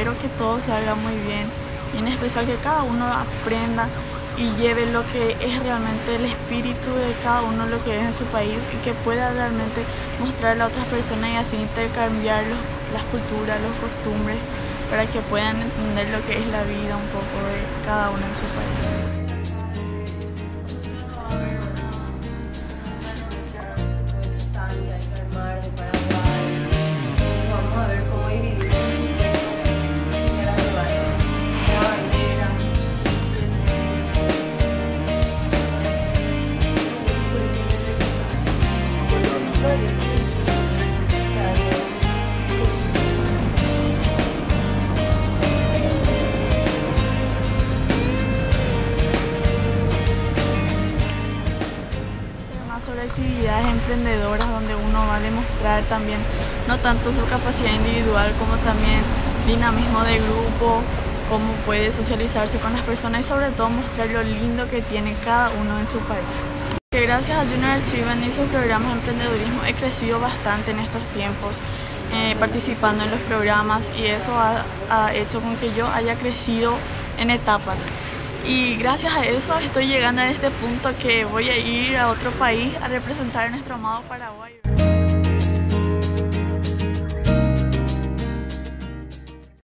que todo salga muy bien y en especial que cada uno aprenda y lleve lo que es realmente el espíritu de cada uno, lo que es en su país y que pueda realmente mostrarle a otras personas y así intercambiar las culturas, los costumbres para que puedan entender lo que es la vida un poco de cada uno en su país. Sobre actividades emprendedoras donde uno va a demostrar también no tanto su capacidad individual como también dinamismo de grupo, cómo puede socializarse con las personas y sobre todo mostrar lo lindo que tiene cada uno en su país. Gracias a Junior Achievement y sus programas de emprendedurismo he crecido bastante en estos tiempos, eh, participando en los programas y eso ha, ha hecho con que yo haya crecido en etapas. Y gracias a eso estoy llegando a este punto que voy a ir a otro país a representar a nuestro amado Paraguay.